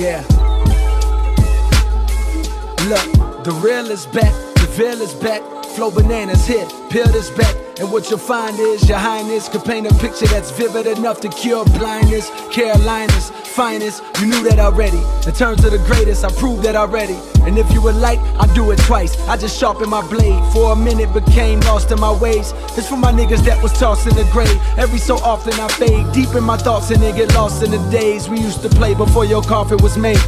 Yeah. Look, the real is back, the ville is back. Flow bananas here, peel this back. And what you'll find is your highness could paint a picture that's vivid enough to cure blindness. Carolina's finest, you knew that already. In terms of the greatest, I proved that already. And if you would like, I do it twice. I just sharpen my blade. For a minute, became lost in my ways. It's for my niggas that was tossed in the grave. Every so often, I fade deep in my thoughts and then get lost in the days we used to play before your coffin was made.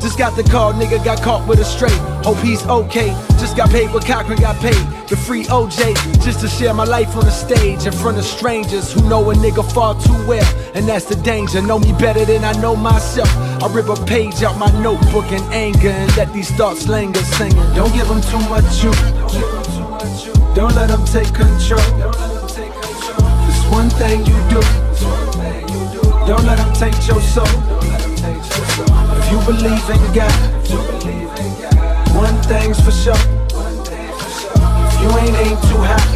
Just got the call, nigga got caught with a straight. Hope he's okay. Just got paid what Cochran got paid. The free OJ, just to share my life on the stage in front of strangers who know a nigga far too well. And that's the danger. Know me better than I know myself. I rip a page out my notebook in anger and let these thoughts linger singing. Don't give them too much you. Don't let them take control. It's one thing you do. Don't let them take your soul. If believe in God, one thing's for sure. If you ain't aim too high,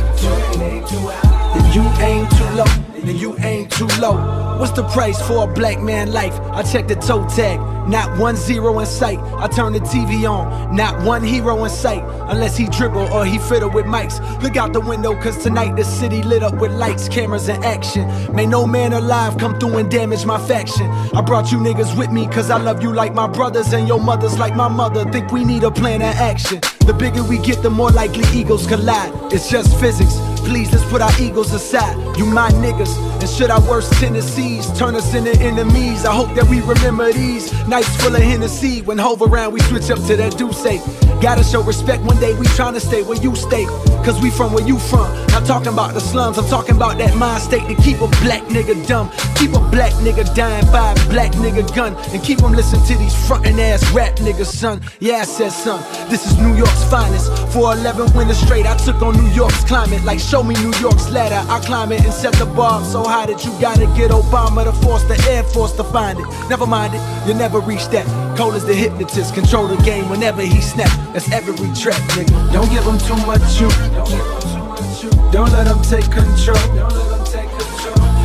then you aim too low. Then you aim too low. What's the price for a black man life? I check the toe tag, not one zero in sight. I turn the TV on, not one hero in sight. Unless he dribble or he fiddle with mics. Look out the window, cause tonight the city lit up with lights, cameras, and action. May no man alive come through and damage my faction. I brought you niggas with me, cause I love you like my brothers, and your mothers like my mother. Think we need a plan of action. The bigger we get, the more likely egos collide. It's just physics. Please, let's put our egos aside. You my niggas. And should our worst tendencies turn us into enemies? I hope that we remember these nights full of Hennessy. When Hov around, we switch up to that Ace. Gotta show respect one day, we tryna stay where you stay. Cause we from where you from. Not talking about the slums, I'm talking about that mind state to keep a black nigga dumb. Keep a black nigga dying by a black nigga gun. And keep them listening to these frontin' ass rap niggas, son. Yeah, I said son. This is New York's finest. For 11 winters straight, I took on New York's climate. Like, show me New York's ladder. I climb it and set the bar so high that you gotta get Obama to force the Air Force to find it. Never mind it, you'll never reach that. Cole is the hypnotist, control the game whenever he snap. That's every track, nigga. Don't give him too much you. Don't let him take control.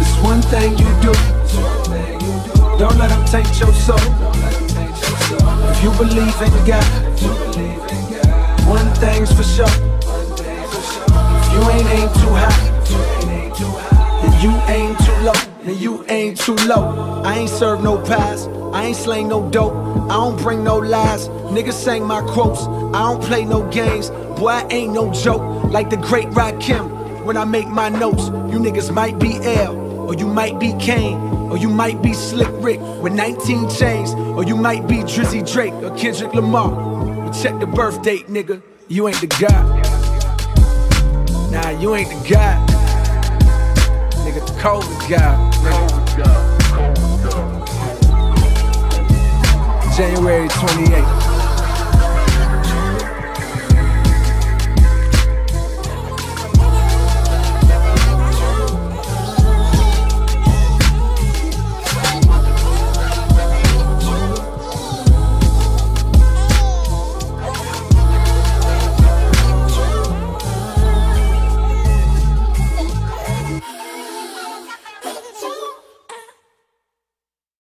It's one thing you do. Don't let him take your soul. If you believe in God, one thing's for sure. Then you aim too low. I ain't serve no pies. I ain't slang no dope. I don't bring no lies. Niggas sang my quotes. I don't play no games. Boy, I ain't no joke. Like the great Rakim. When I make my notes, you niggas might be L, or you might be Kane, or you might be Slick Rick with 19 chains, or you might be Drizzy Drake or Kendrick Lamar. But check the birth date, nigga. You ain't the guy. Nah, you ain't the guy. Nigga, the cold guy. Nigga. January 28th.